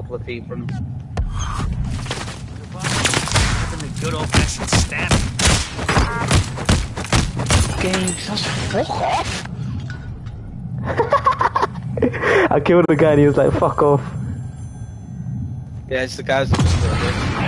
couple of feet from him. good old fashioned stab. Game, just fuck off. I killed the guy and he was like, fuck off. Yeah, it's the guys that just